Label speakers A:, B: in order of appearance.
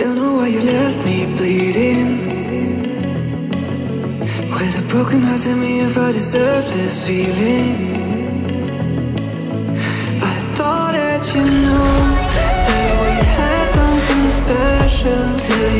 A: Don't know why you left me bleeding. With a broken heart, tell me if I deserve this feeling. I thought that you knew That we had something special you